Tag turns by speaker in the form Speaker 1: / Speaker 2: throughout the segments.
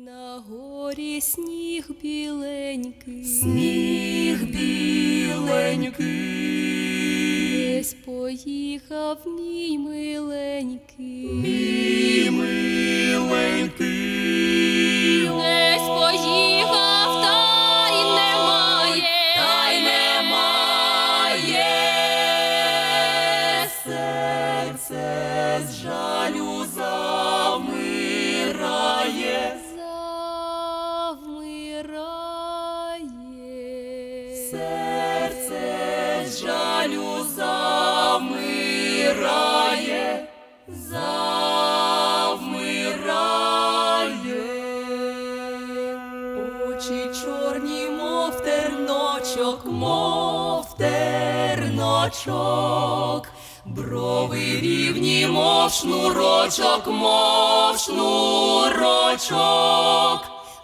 Speaker 1: На горі сніг біленький,
Speaker 2: Сніг біленький,
Speaker 1: десь поїхав мій миленький,
Speaker 2: мій миленький, серце з жалю замирає,
Speaker 1: завмирає.
Speaker 2: Очі чорні, мов терночок, мов терночок, брови рівні, мов шнурочок, мов шнурочок,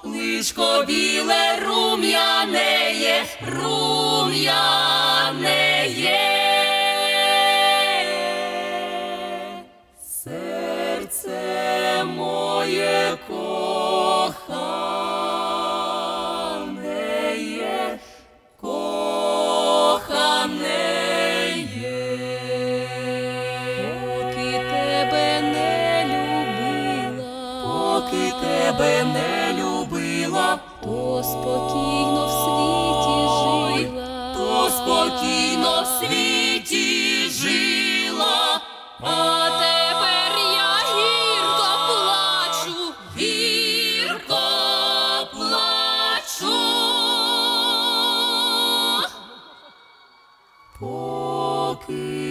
Speaker 2: личко біле
Speaker 1: поки тебе не любила, то спокійно в світі жила,
Speaker 2: то спокійно в світі жила, а тепер я гірко плачу, гірко плачу. Поки